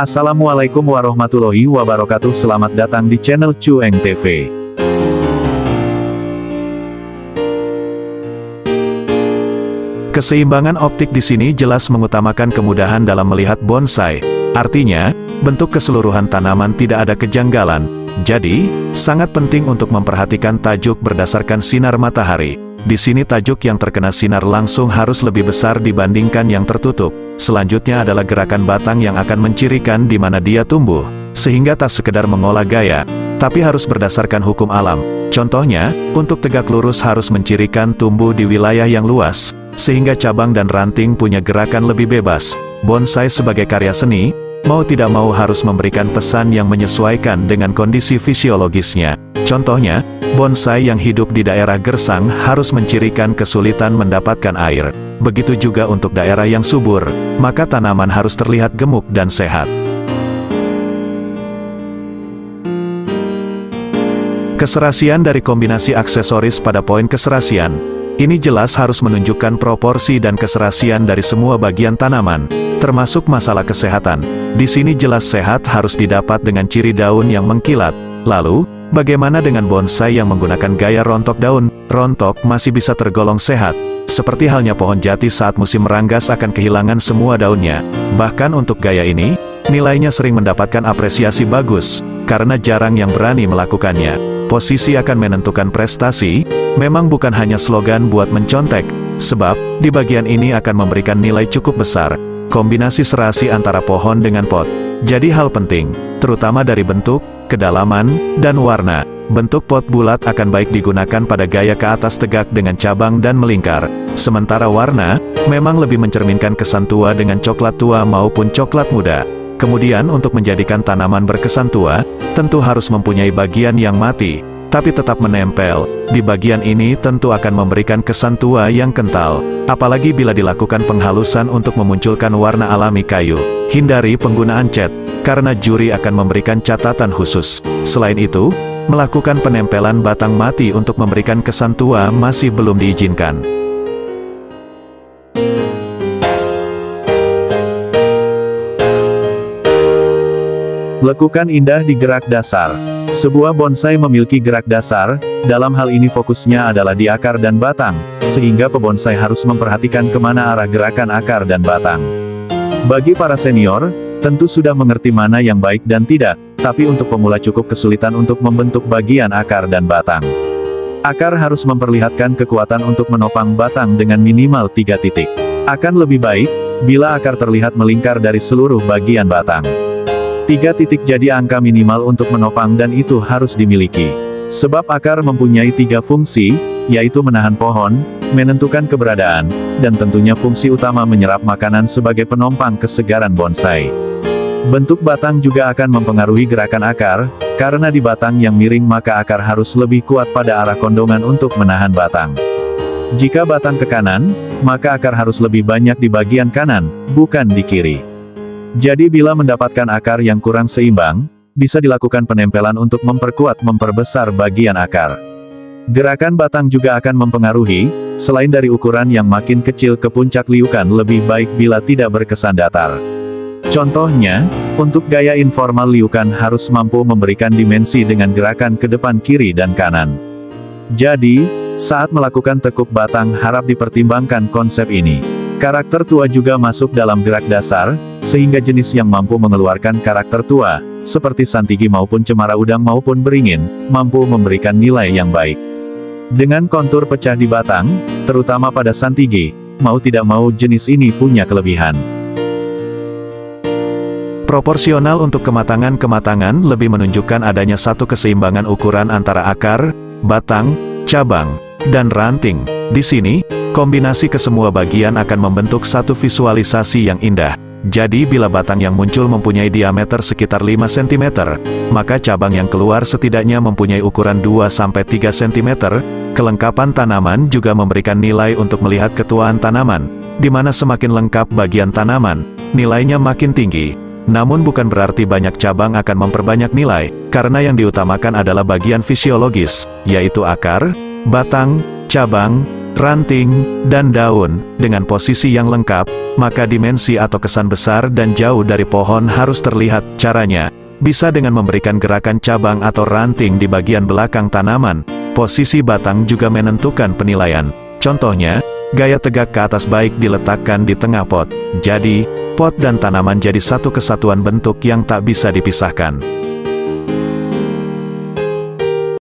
Assalamualaikum warahmatullahi wabarakatuh Selamat datang di channel Cueng TV Keseimbangan optik di sini jelas mengutamakan kemudahan dalam melihat bonsai. Artinya, bentuk keseluruhan tanaman tidak ada kejanggalan. Jadi, sangat penting untuk memperhatikan tajuk berdasarkan sinar matahari. Di sini tajuk yang terkena sinar langsung harus lebih besar dibandingkan yang tertutup. Selanjutnya adalah gerakan batang yang akan mencirikan di mana dia tumbuh. Sehingga tak sekedar mengolah gaya, tapi harus berdasarkan hukum alam. Contohnya, untuk tegak lurus harus mencirikan tumbuh di wilayah yang luas, sehingga cabang dan ranting punya gerakan lebih bebas. Bonsai sebagai karya seni, mau tidak mau harus memberikan pesan yang menyesuaikan dengan kondisi fisiologisnya. Contohnya, bonsai yang hidup di daerah gersang harus mencirikan kesulitan mendapatkan air. Begitu juga untuk daerah yang subur, maka tanaman harus terlihat gemuk dan sehat. Keserasian dari kombinasi aksesoris pada poin keserasian, ini jelas harus menunjukkan proporsi dan keserasian dari semua bagian tanaman, termasuk masalah kesehatan. Di sini jelas sehat harus didapat dengan ciri daun yang mengkilat. Lalu, bagaimana dengan bonsai yang menggunakan gaya rontok daun? Rontok masih bisa tergolong sehat, seperti halnya pohon jati saat musim meranggas akan kehilangan semua daunnya. Bahkan untuk gaya ini, nilainya sering mendapatkan apresiasi bagus, karena jarang yang berani melakukannya. Posisi akan menentukan prestasi, memang bukan hanya slogan buat mencontek, sebab, di bagian ini akan memberikan nilai cukup besar, kombinasi serasi antara pohon dengan pot. Jadi hal penting, terutama dari bentuk, kedalaman, dan warna. Bentuk pot bulat akan baik digunakan pada gaya ke atas tegak dengan cabang dan melingkar. Sementara warna, memang lebih mencerminkan kesan tua dengan coklat tua maupun coklat muda. Kemudian untuk menjadikan tanaman berkesan tua, tentu harus mempunyai bagian yang mati, tapi tetap menempel. Di bagian ini tentu akan memberikan kesan tua yang kental, apalagi bila dilakukan penghalusan untuk memunculkan warna alami kayu. Hindari penggunaan cat, karena juri akan memberikan catatan khusus. Selain itu, melakukan penempelan batang mati untuk memberikan kesan tua masih belum diizinkan. Lekukan indah di gerak dasar. Sebuah bonsai memiliki gerak dasar, dalam hal ini fokusnya adalah di akar dan batang, sehingga pebonsai harus memperhatikan ke mana arah gerakan akar dan batang. Bagi para senior, tentu sudah mengerti mana yang baik dan tidak, tapi untuk pemula cukup kesulitan untuk membentuk bagian akar dan batang. Akar harus memperlihatkan kekuatan untuk menopang batang dengan minimal tiga titik. Akan lebih baik, bila akar terlihat melingkar dari seluruh bagian batang. Tiga titik jadi angka minimal untuk menopang dan itu harus dimiliki. Sebab akar mempunyai tiga fungsi, yaitu menahan pohon, menentukan keberadaan, dan tentunya fungsi utama menyerap makanan sebagai penompang kesegaran bonsai. Bentuk batang juga akan mempengaruhi gerakan akar, karena di batang yang miring maka akar harus lebih kuat pada arah kondongan untuk menahan batang. Jika batang ke kanan, maka akar harus lebih banyak di bagian kanan, bukan di kiri. Jadi bila mendapatkan akar yang kurang seimbang, bisa dilakukan penempelan untuk memperkuat memperbesar bagian akar. Gerakan batang juga akan mempengaruhi, selain dari ukuran yang makin kecil ke puncak liukan lebih baik bila tidak berkesan datar. Contohnya, untuk gaya informal liukan harus mampu memberikan dimensi dengan gerakan ke depan kiri dan kanan. Jadi, saat melakukan tekuk batang harap dipertimbangkan konsep ini. Karakter tua juga masuk dalam gerak dasar, sehingga jenis yang mampu mengeluarkan karakter tua, seperti santigi maupun cemara udang maupun beringin, mampu memberikan nilai yang baik. Dengan kontur pecah di batang, terutama pada santigi, mau tidak mau jenis ini punya kelebihan. Proporsional untuk kematangan-kematangan lebih menunjukkan adanya satu keseimbangan ukuran antara akar, batang, cabang, dan ranting. Di sini, Kombinasi kesemua bagian akan membentuk satu visualisasi yang indah. Jadi bila batang yang muncul mempunyai diameter sekitar 5 cm, maka cabang yang keluar setidaknya mempunyai ukuran 2-3 cm, kelengkapan tanaman juga memberikan nilai untuk melihat ketuaan tanaman, di mana semakin lengkap bagian tanaman, nilainya makin tinggi. Namun bukan berarti banyak cabang akan memperbanyak nilai, karena yang diutamakan adalah bagian fisiologis, yaitu akar, batang, cabang, ranting, dan daun, dengan posisi yang lengkap, maka dimensi atau kesan besar dan jauh dari pohon harus terlihat. Caranya, bisa dengan memberikan gerakan cabang atau ranting di bagian belakang tanaman. Posisi batang juga menentukan penilaian. Contohnya, gaya tegak ke atas baik diletakkan di tengah pot. Jadi, pot dan tanaman jadi satu kesatuan bentuk yang tak bisa dipisahkan.